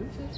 Evet.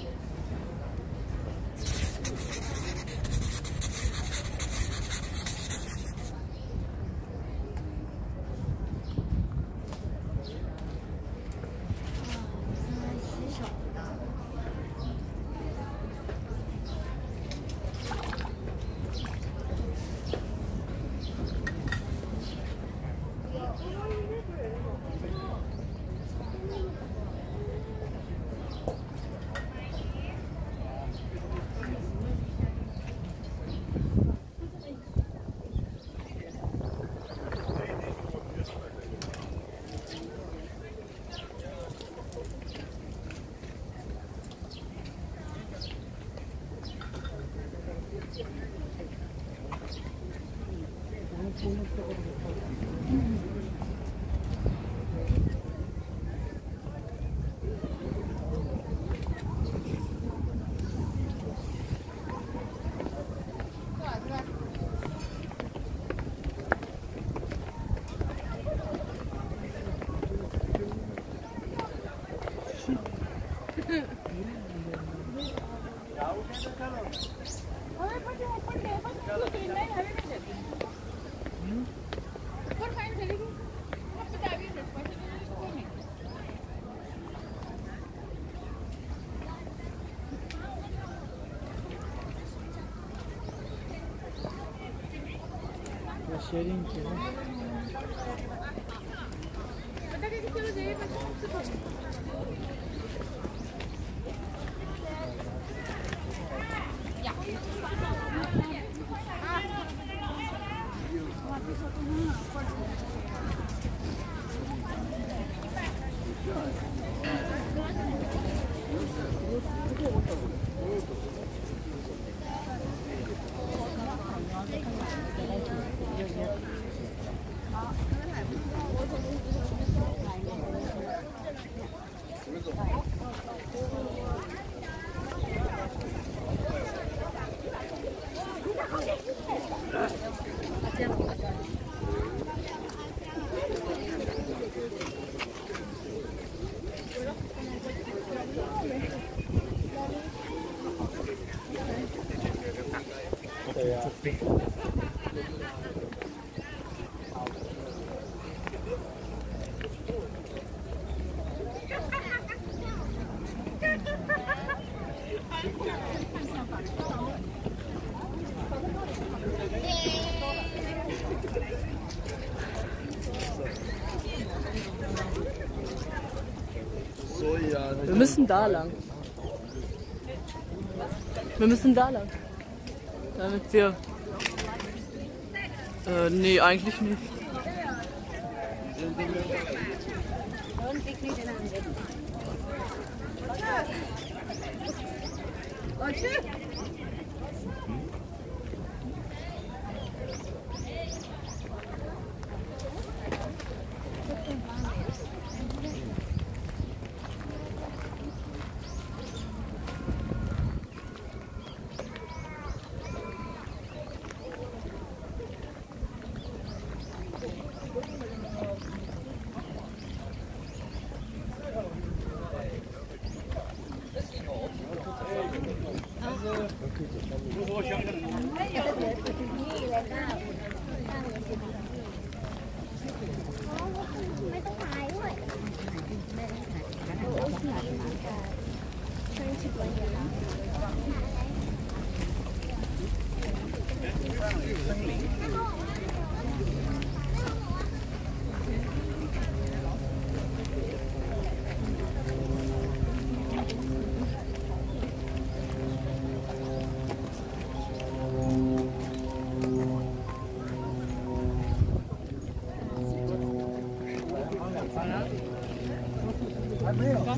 Şerin kedi. müssen da lang. Wir müssen da lang. Damit wir. Äh, nee, eigentlich nicht. Und ich nicht in einem Bett. Und Okay.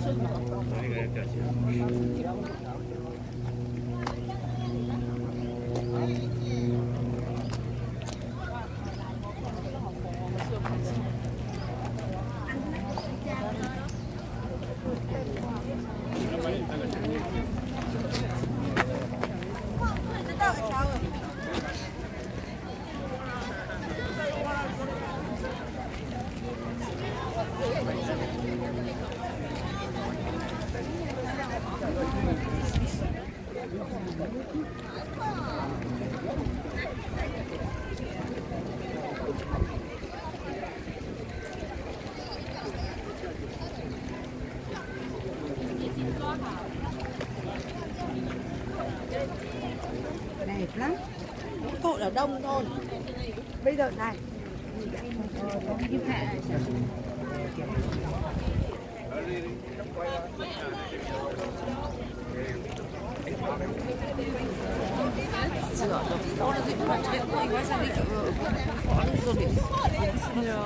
Social bây giờ này Ja.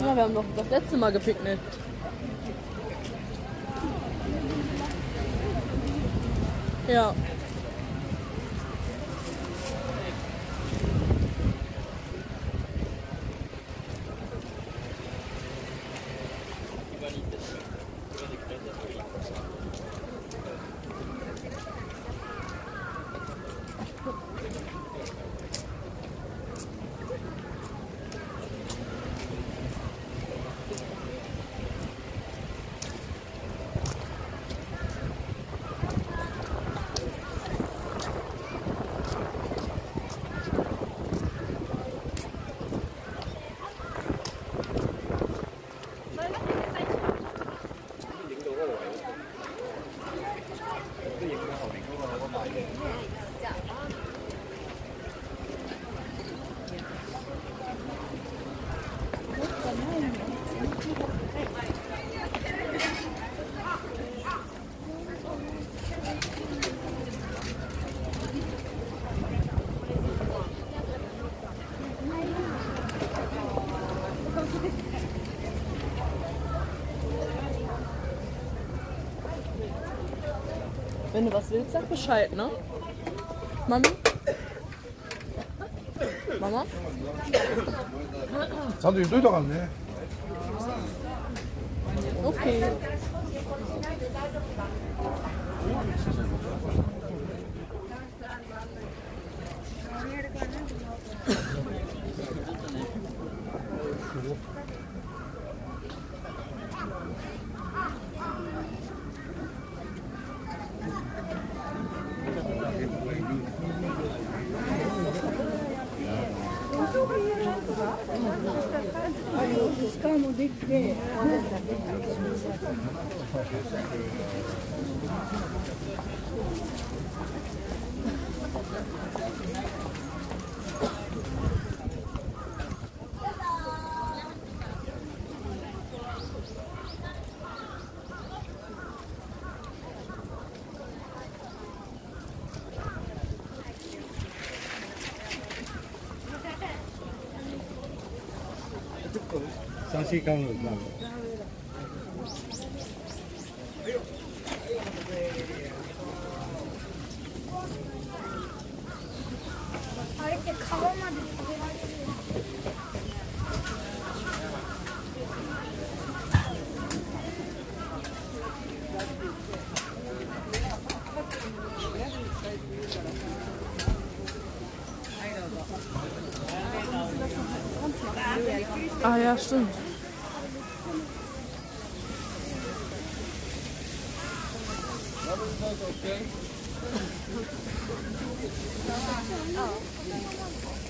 Ja, wir haben doch das letzte Mal gepicknickt. Ja. Wenn du was willst, sag Bescheid, ne? Mami? Mama? Jetzt haben die Blüte dran, ne? Okay. スカーもできて。時間ぐらい。Everything's okay? oh.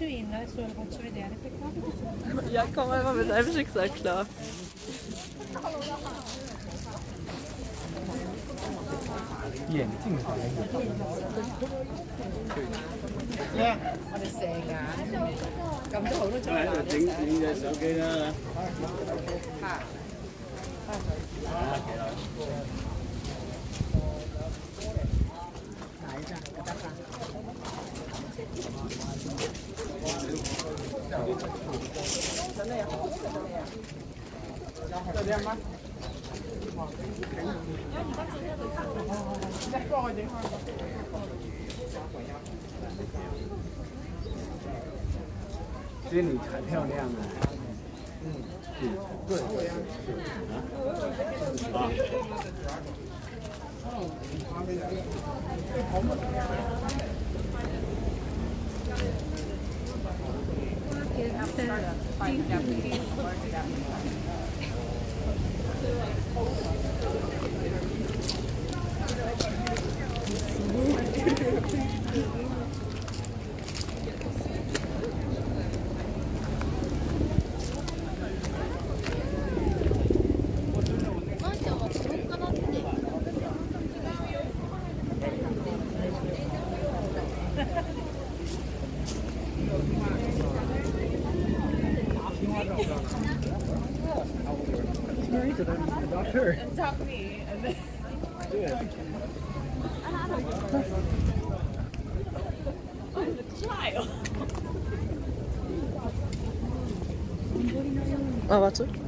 Il Goshuin, adesso lo faccio vedere. Peccato che sono... Ja, komm einfach mit deinem Schicksal klar. Ngà Cầm cái hũ nó cho 这里才漂亮呢。对，对，对，啊。me. And I'm a child. oh, that's it.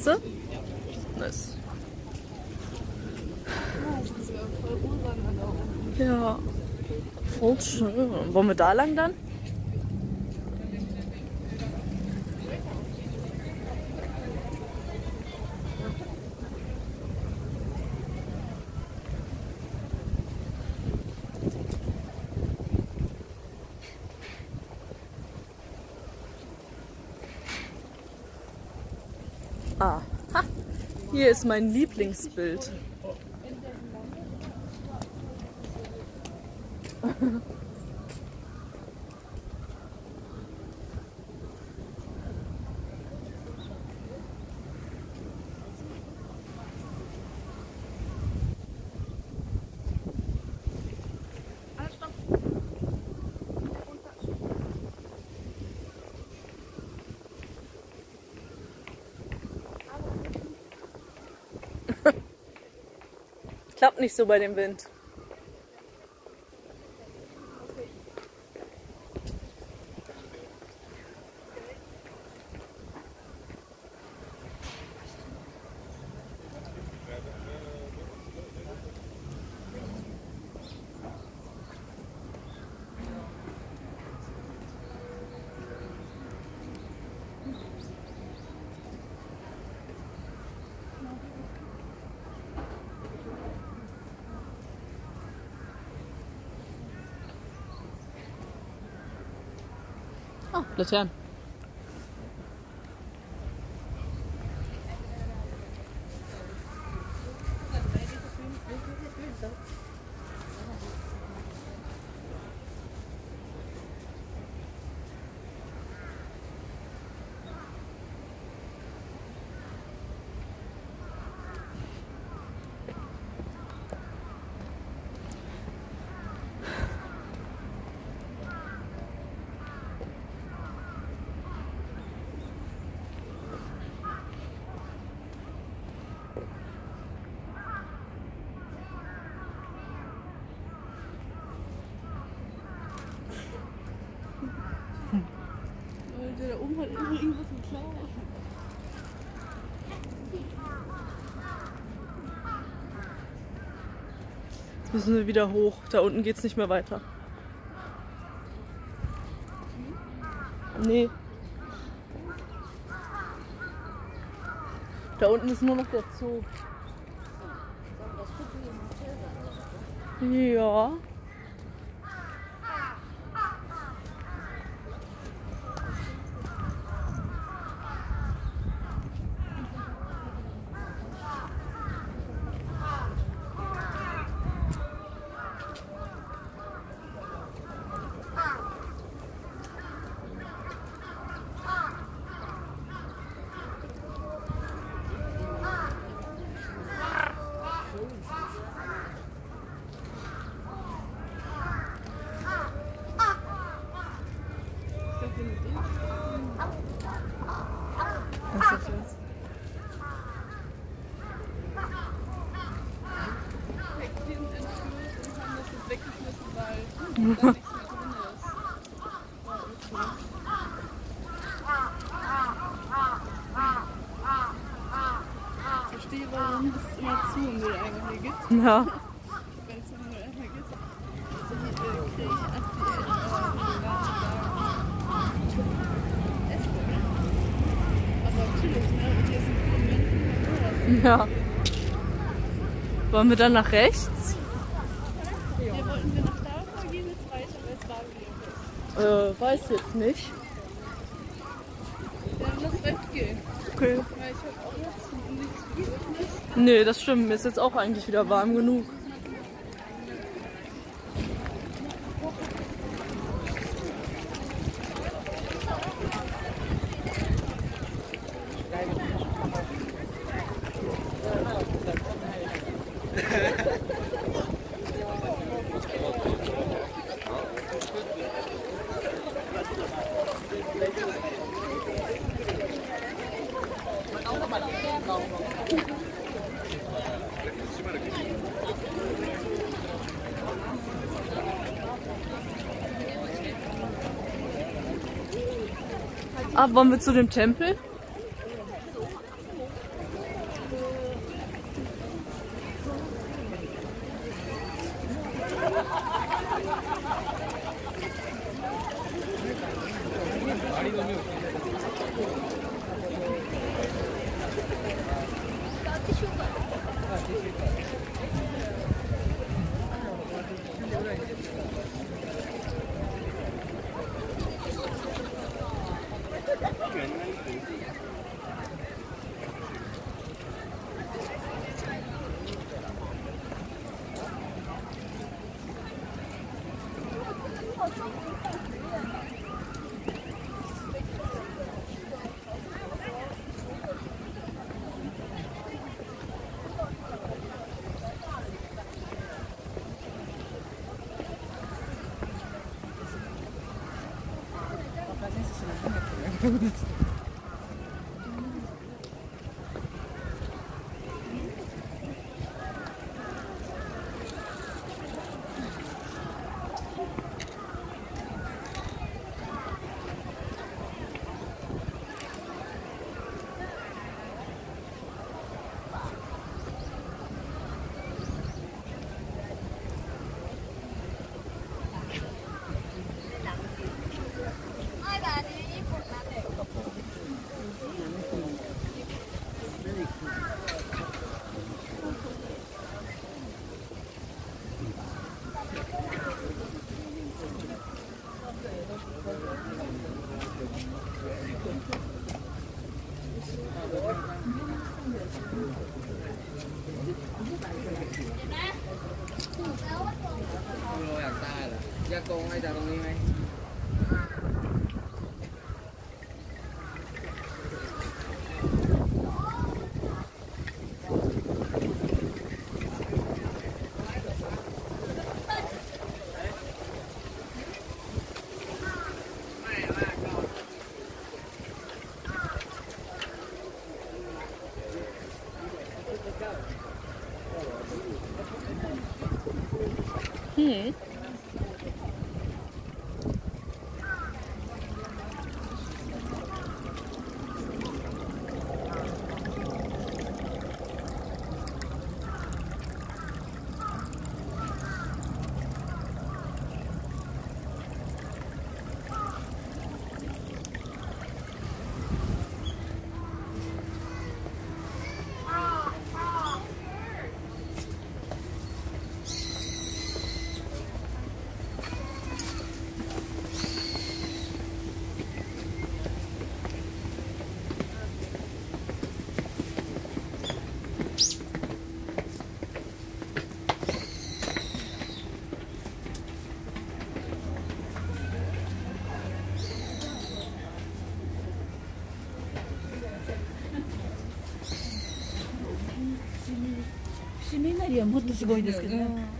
Du? Nice. Ja. Voll schön. Wollen wir da lang dann? Ah, ha. hier ist mein Lieblingsbild. Klappt nicht so bei dem Wind. Latian. Müssen wir wieder hoch. Da unten geht's nicht mehr weiter. Nee. Da unten ist nur noch der Zoo. Ja. Was ist das jetzt? Die sind entführt und haben das jetzt weggeschmissen, weil da nichts mehr drin ist. Ich verstehe, warum es immer zu Mülleimer gibt. Ja. Wenn es so Mülleimer gibt. Also die äh, kriege ich aktuell äh. Aber natürlich, ne? Und hier sind Menschen. Ja. Wollen wir dann nach rechts? Ja, wollten wir nach da oder gehen wir jetzt weiter, weil es warm ist? Äh, weiß jetzt nicht. Ja, lass rechts gehen. Okay. Weil ich habe auch jetzt nichts. Nee, das stimmt. Mir ist jetzt auch eigentlich wieder warm genug. Ah, wollen wir zu dem Tempel? Goodness. 加工这些东西没いやもっとすごいですけどね。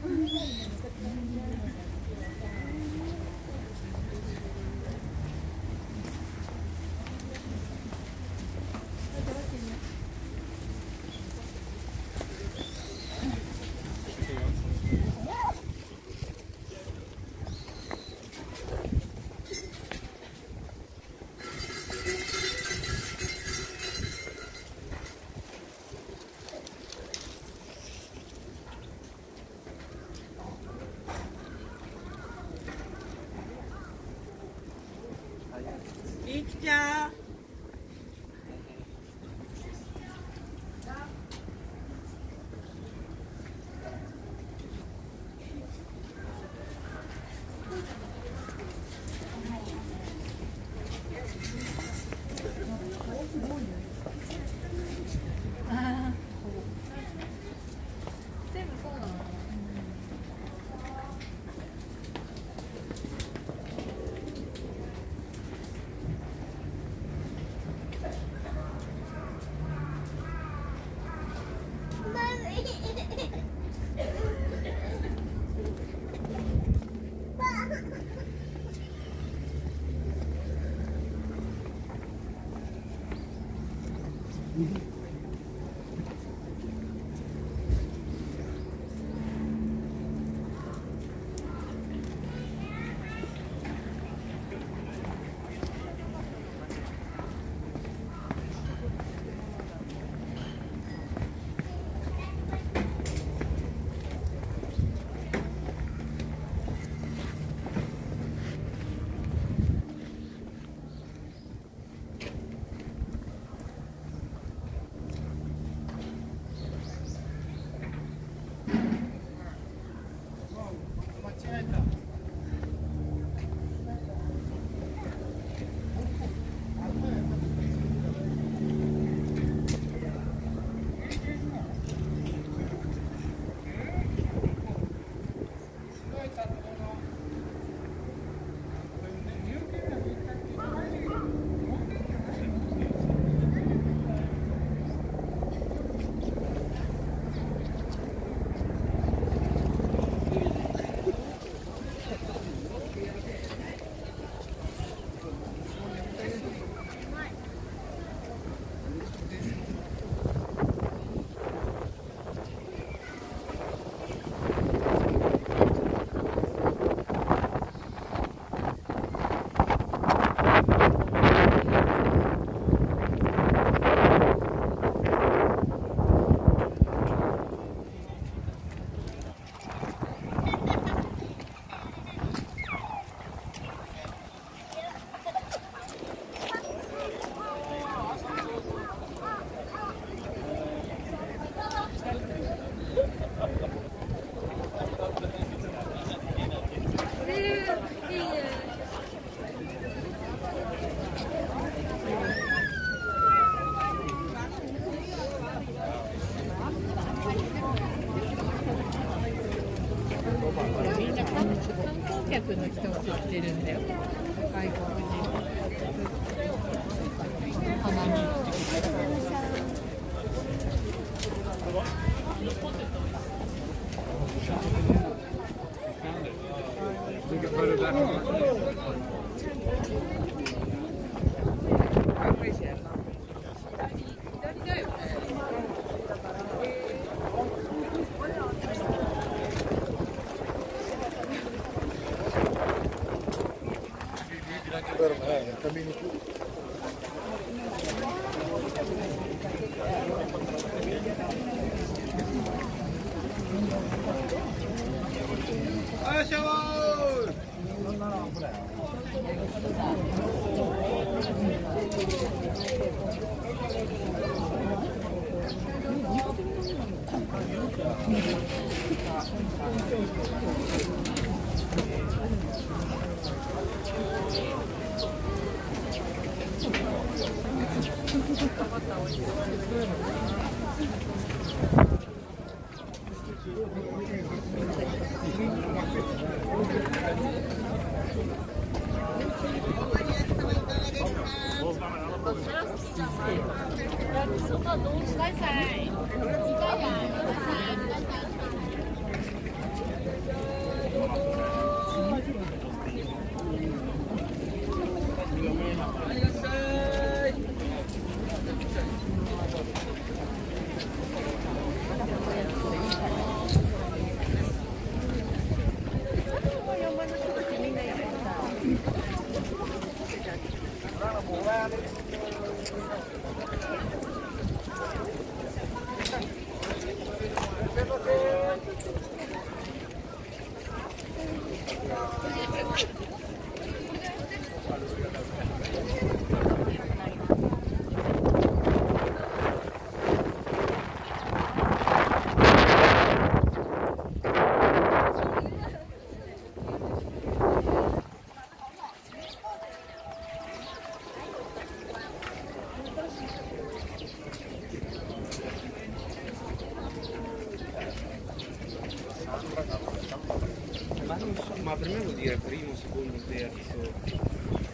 também no clube. コンロでやりそう。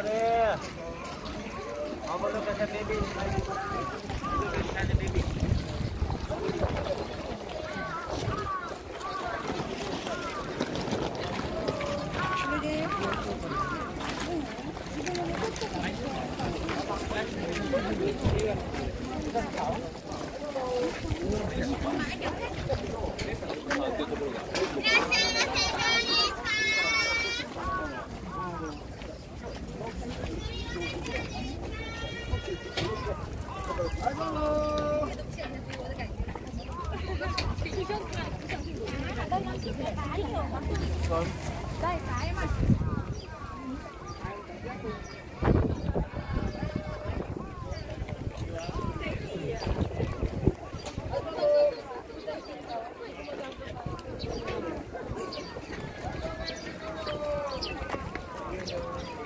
boleh. Apa tu kata baby? Kata baby.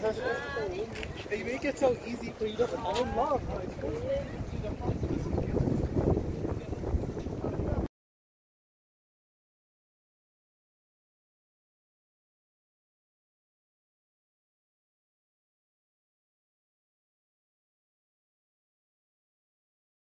Hey, you make it so easy for you to fall in love.